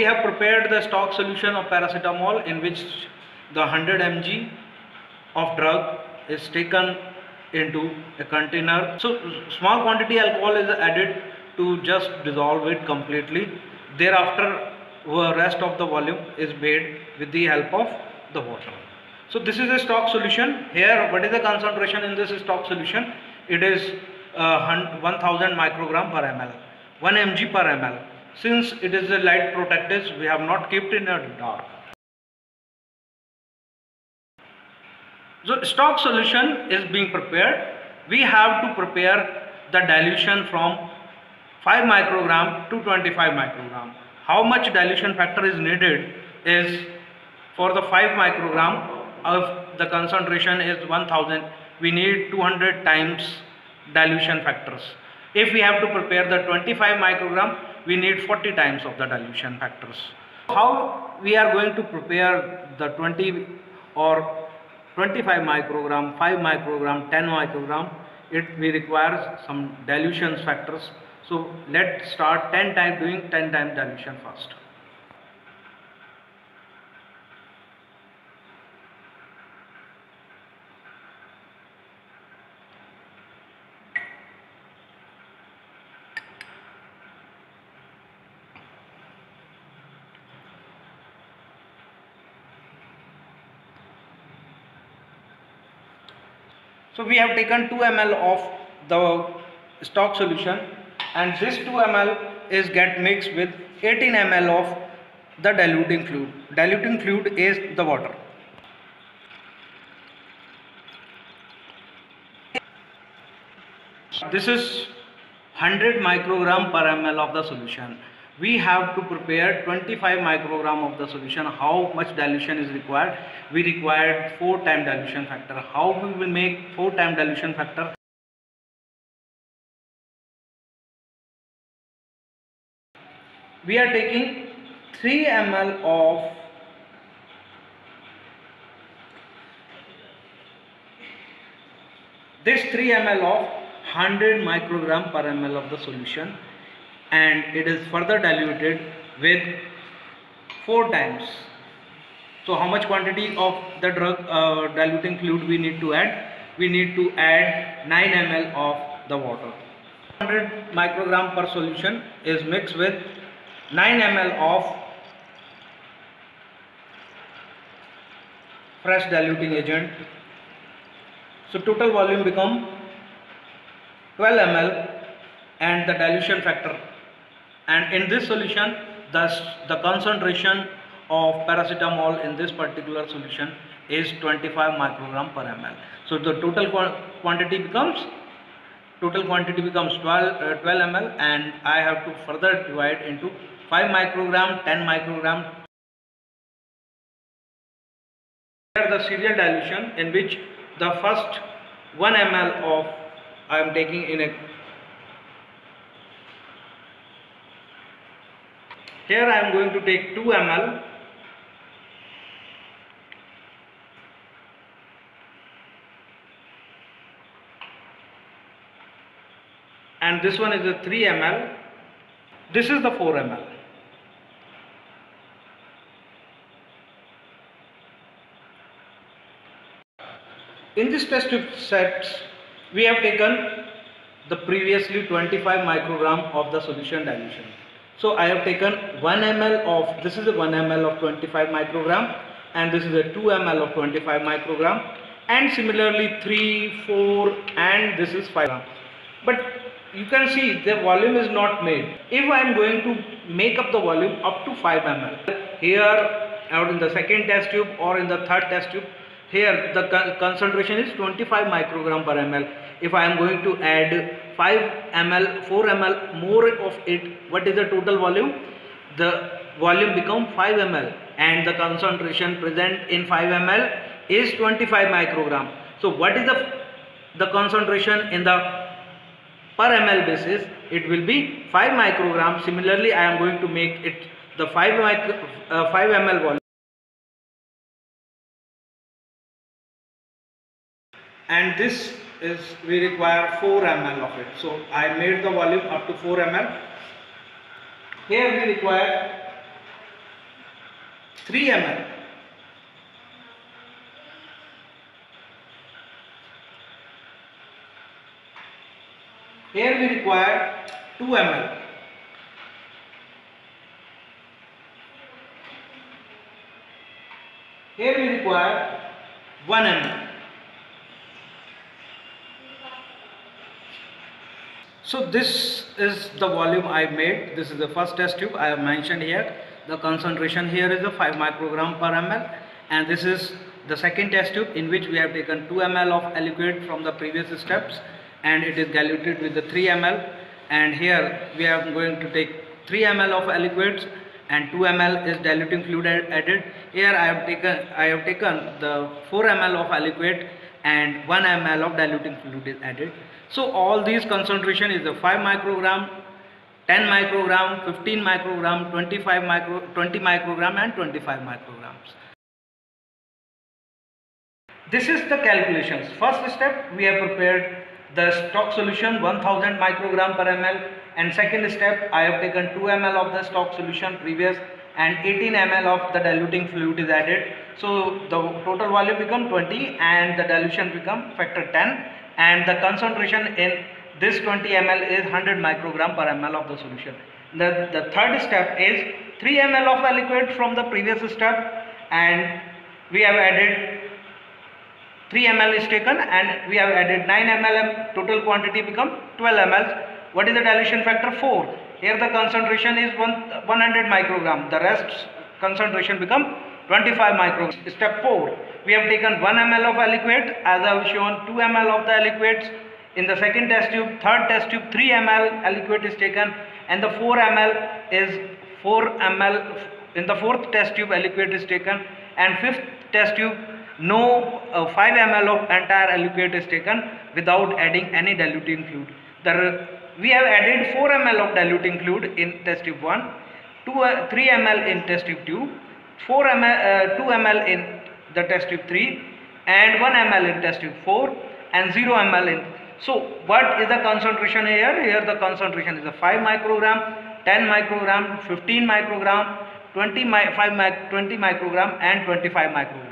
We have prepared the stock solution of paracetamol in which the 100 mg of drug is taken into a container. So small quantity alcohol is added to just dissolve it completely. Thereafter the rest of the volume is made with the help of the water. So this is a stock solution. Here what is the concentration in this stock solution? It is uh, 1000 microgram per ml, 1 mg per ml. Since it is a light protectant, we have not kept in a dark. So stock solution is being prepared. We have to prepare the dilution from 5 microgram to 25 microgram. How much dilution factor is needed is for the 5 microgram of the concentration is 1000 we need 200 times dilution factors. If we have to prepare the 25 microgram we need 40 times of the dilution factors. How we are going to prepare the 20 or 25 microgram, 5 microgram, 10 microgram, it we require some dilution factors. So let's start 10 times doing 10 times dilution first. So we have taken 2 ml of the stock solution and this 2 ml is get mixed with 18 ml of the diluting fluid. Diluting fluid is the water. This is 100 microgram per ml of the solution. We have to prepare 25 microgram of the solution. How much dilution is required? We required 4 time dilution factor. How we will make 4 time dilution factor? We are taking 3 ml of this 3 ml of 100 microgram per ml of the solution and it is further diluted with 4 times. So how much quantity of the drug uh, diluting fluid we need to add? We need to add 9 ml of the water. 100 microgram per solution is mixed with 9 ml of fresh diluting agent. So total volume become 12 ml and the dilution factor and in this solution thus the concentration of paracetamol in this particular solution is 25 microgram per ml. So the total quantity becomes total quantity becomes 12, uh, 12 ml and I have to further divide into 5 microgram 10 microgram. Here the serial dilution in which the first 1 ml of I am taking in a Here I am going to take 2 ml and this one is a 3 ml this is the 4 ml in this test tube set we have taken the previously 25 microgram of the solution dilution so I have taken 1 ml of, this is a 1 ml of 25 microgram and this is a 2 ml of 25 microgram and similarly 3, 4 and this is 5 gram. But you can see the volume is not made. If I am going to make up the volume up to 5 ml, here out in the second test tube or in the third test tube, here the con concentration is 25 microgram per ml if I am going to add 5 ml 4 ml more of it. What is the total volume? The volume become 5 ml and the concentration present in 5 ml is 25 microgram. So what is the the concentration in the per ml basis? It will be 5 microgram. Similarly I am going to make it the 5 micro, uh, 5 ml volume. And this is we require 4 ml of it. So I made the volume up to 4 ml. Here we require 3 ml. Here we require 2 ml. Here we require 1 ml. So this is the volume I made. This is the first test tube I have mentioned here. The concentration here is the 5 microgram per ml and this is the second test tube in which we have taken 2 ml of liquid from the previous steps and it is diluted with the 3 ml and here we are going to take 3 ml of liquids and 2 ml is diluting fluid added. Here I have taken I have taken the 4 ml of liquid and 1 ml of diluting fluid is added. So all these concentration is the 5 microgram, 10 microgram, 15 microgram, 25 micro, 20 microgram and 25 micrograms. This is the calculations. First step we have prepared the stock solution 1000 microgram per ml and second step I have taken 2 ml of the stock solution previous and 18 ml of the diluting fluid is added. So the total volume become 20 and the dilution become factor 10 and the concentration in this 20 ml is 100 microgram per ml of the solution. The, the third step is 3 ml of a liquid from the previous step and we have added 3 ml is taken and we have added 9 ml total quantity become 12 ml. What is the dilution factor? 4. Here the concentration is one, 100 microgram. The rest concentration become 25 microgram. Step 4. We have taken 1 ml of a liquid as I have shown 2 ml of the liquids. In the second test tube, third test tube 3 ml a liquid is taken and the 4 ml is 4 ml in the fourth test tube a liquid is taken and fifth test tube no uh, 5 ml of entire liquid is taken without adding any diluting fluid. The we have added 4 ml of diluting fluid in test tube 1, 2, uh, 3 ml in test tube 2, 4 ml, uh, 2 ml in the test tube 3 and 1 ml in test tube 4 and 0 ml in. So what is the concentration here? Here the concentration is a 5 microgram, 10 microgram, 15 microgram, 20, 5, 20 microgram and 25 microgram.